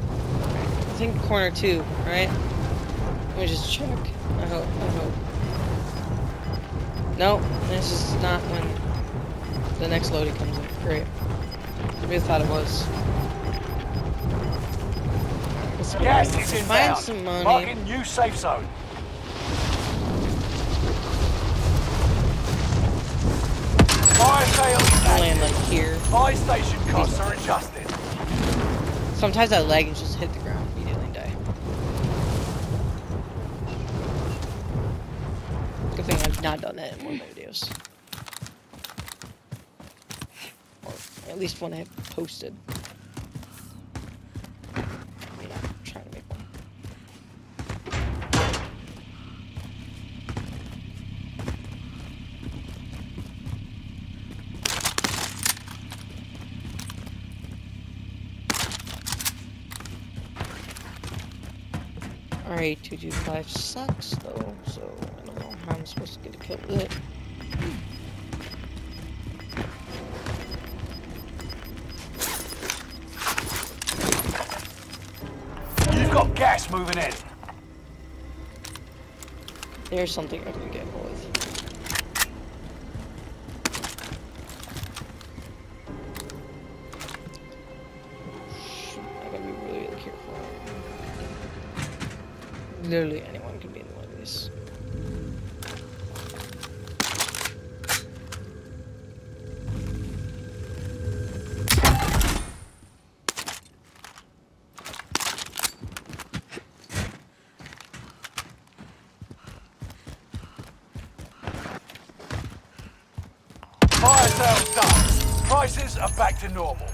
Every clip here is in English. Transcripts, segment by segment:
I think corner two, right? Let me just check. I hope. I hope. No, this is not when the next loading comes in. Great. I really thought it was. Let's Gas is find inbound. some money. Marking new safe zone. Fire sales land like here. Fire station costs are adjusted. Sometimes I lag and just hit the ground immediately and die. Good thing I've not done that in one of my videos. Or at least one I have posted. Alright, 225 sucks though, so I don't know how I'm supposed to get a kill with it. You've got gas moving in. There's something I can get with. Literally anyone can be in one of these. Prices are back to normal.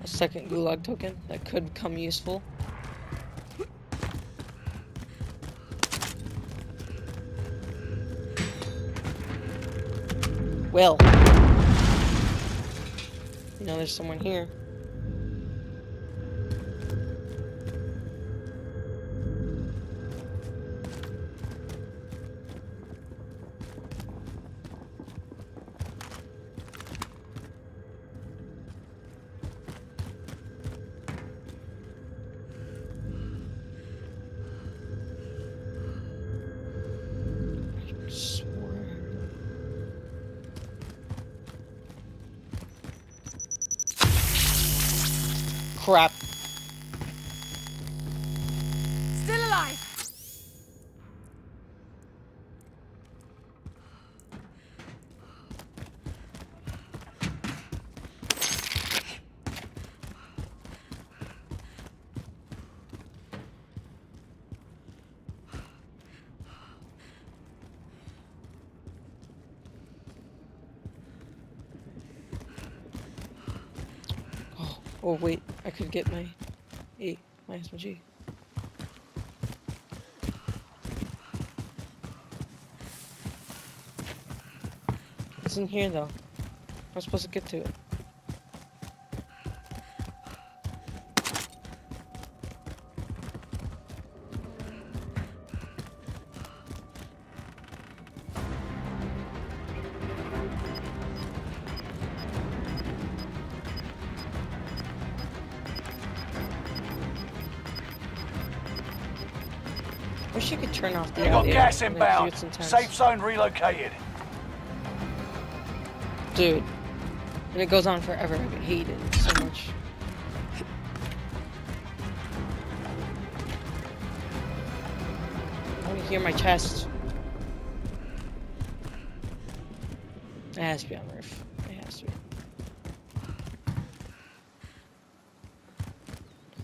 A second gulag token that could come useful. Well. You know, there's someone here. Crap. Still alive. Oh, oh wait, I could get my A, my SMG. It's in here though. I'm supposed to get to it. Turn off the You got gas inbound. Safe zone relocated. Dude. And it goes on forever. I hate it so much. I want to hear my chest. It has to be on the roof. It has to be.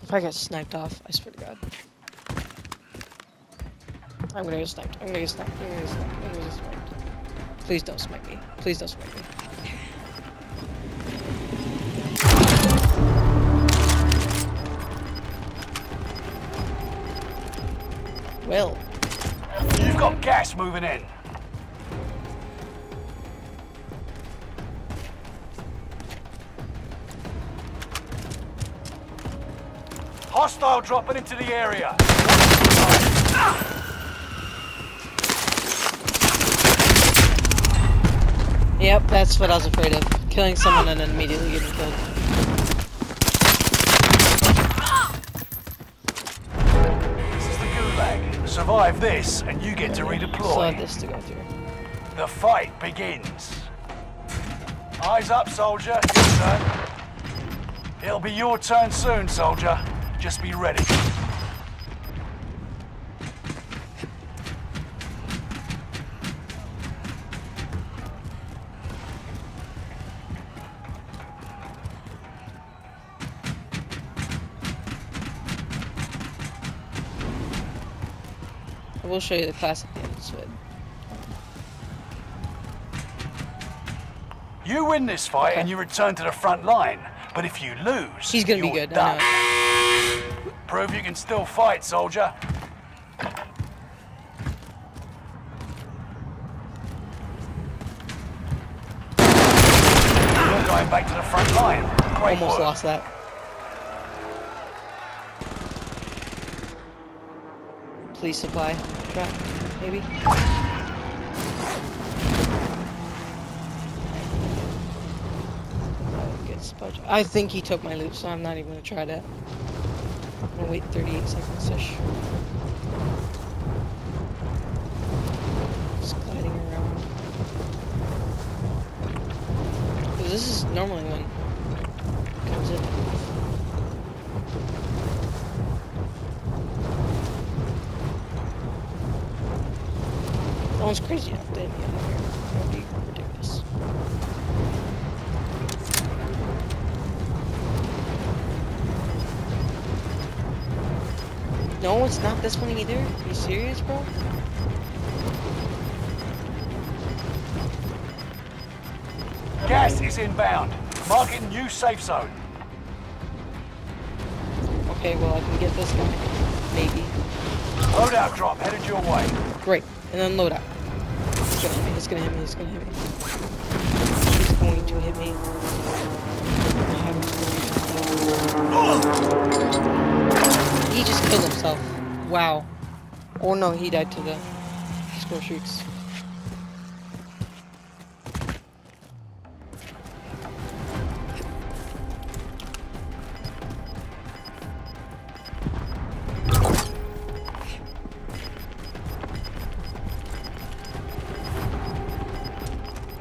If I get sniped off, I swear to God. I'm gonna get sniped. I'm gonna get sniped. I'm gonna get sniped. I'm gonna get sniped. Please don't snipe me. Please don't snipe me. Well, You've got gas moving in. Hostile dropping into the area. Yep, that's what I was afraid of. Killing someone and then immediately getting killed. This is the Gulag. Survive this, and you get to Still have redeploy. this to go through. The fight begins. Eyes up, soldier. Your turn. It'll be your turn soon, soldier. Just be ready. I will show you the class at the end of this vid. You win this fight Okay. and you return to the front line. But if you lose, He's gonna be good, done. Prove you can still fight, soldier. You're going back to the front line. Great Almost work. lost that. Police supply trap, maybe? I think he took my loot, so I'm not even gonna try that. I'm gonna wait 38 seconds ish. Just gliding around. this is normally when it comes in. One's crazy enough to hit me out here. That would be ridiculous. No, it's not this one either. Are you serious, bro? Gas is inbound. Marking new safe zone. Okay, well I can get this guy. Maybe. Loadout drop headed your way. Great. And then load It's gonna hit me, it's gonna hit me, it's gonna hit me. He's going to hit me. I have him. He just killed himself. Wow. Oh no, he died to the score shoots.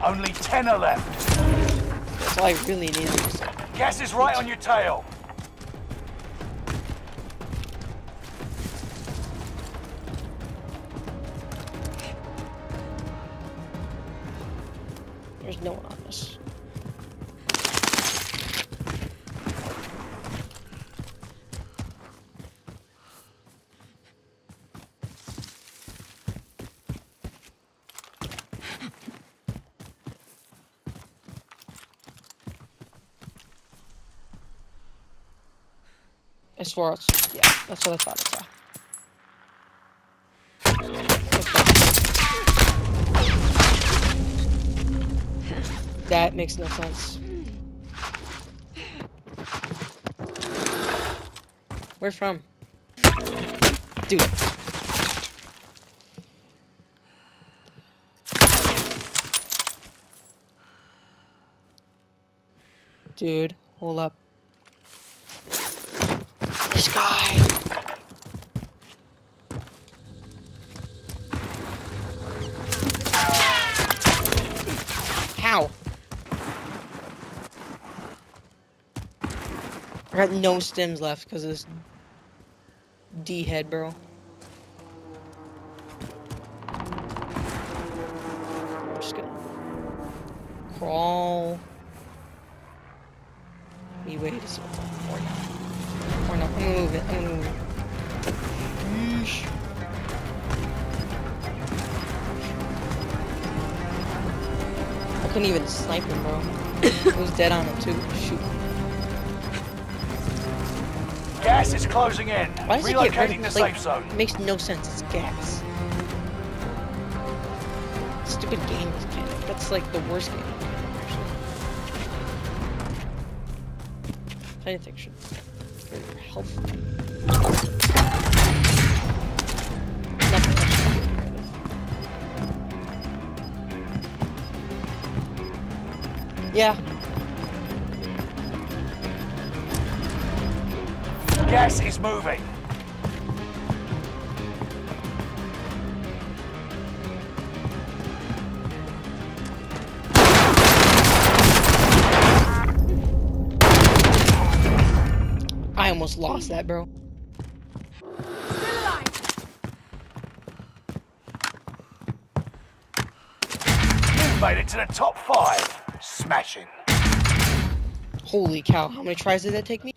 Only ten are left. That's all I really need Gas is right on your tail. I swore yeah, that's what I thought I saw. That makes no sense. Where from? Dude. Dude, hold up. This guy! How? I got no stims left because of this D head, bro. I'm just gonna crawl. Me wait a second. I'm gonna move it. I'm gonna move it. Yeesh. I couldn't even snipe him, bro. it was dead on him too. Shoot. Gas is closing in. Why does it get rid Relocating the safe zone. It makes no sense. It's gas. Stupid game is. That's like the worst game actually. Tiny thing should of. Yeah, Gas is moving. Almost lost that, bro. You've made it to the top five. Smashing. Holy cow, how many tries did that take me?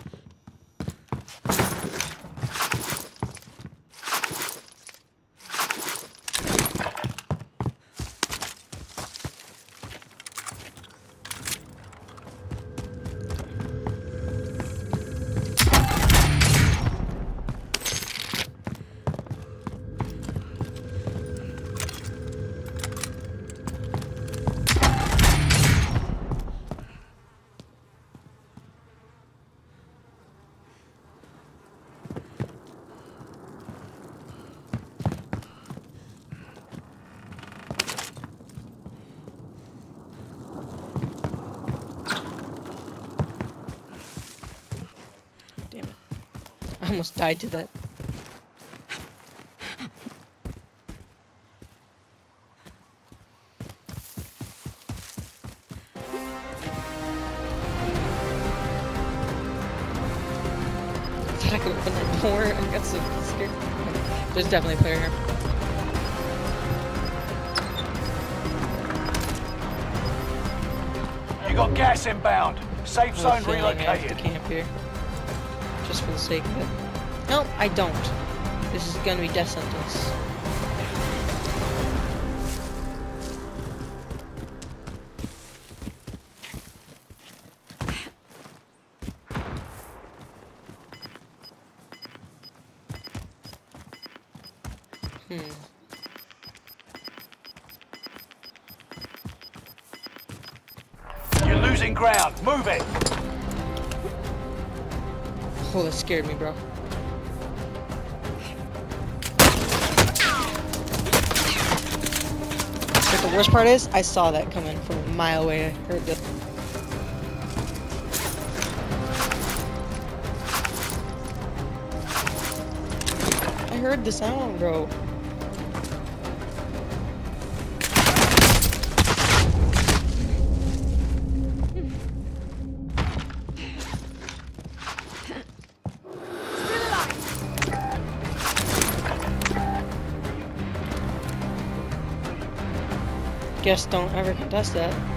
Almost died to that. Thought I could open that door. I got so scared. There's definitely a player here. You got gas inbound. Safe zone feeling I have to relocated. camp here. Just for the sake of it. No, I don't. This is gonna be death sentence. Hmm. You're losing ground. Move it. Oh, that scared me, bro. The worst part is, I saw that coming from a mile away. I heard the. I heard the sound, bro. Guess don't ever contest that.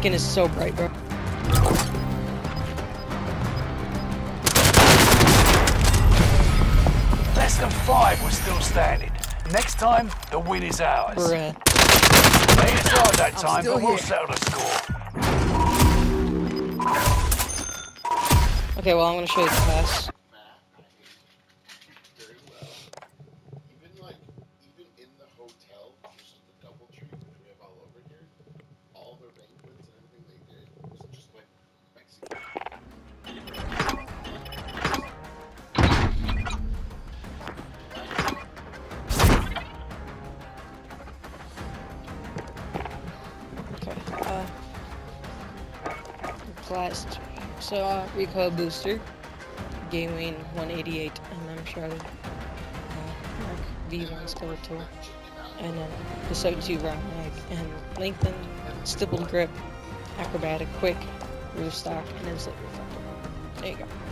Skin is so bright, bro. Less than five was still standing. Next time, the win is ours. Bruh. It hard that time, but we'll settle the score. Okay, well, I'm gonna show you the pass. Class. So, uh, recoil booster, Gamewing 188, MM shrouded, uh, Mark V1 skeletal, and then the SOT 2 round mag, and lengthened, stippled grip, acrobatic, quick, roof stock, and insulated reflector. There you go.